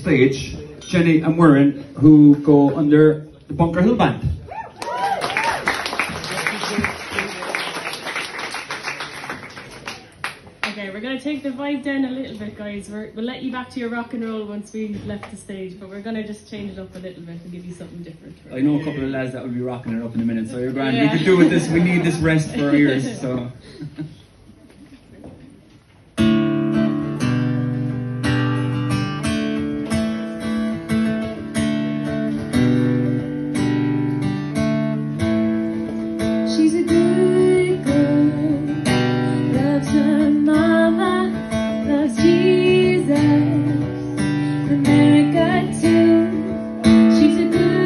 stage Jenny and Warren, who go under the Bunker Hill Band. Okay, we're gonna take the vibe down a little bit, guys. We're, we'll let you back to your rock and roll once we've left the stage, but we're gonna just change it up a little bit and give you something different. I know a couple of lads that will be rocking it up in a minute, so you're grand. Yeah. We could do with this. We need this rest for our ears. So. good.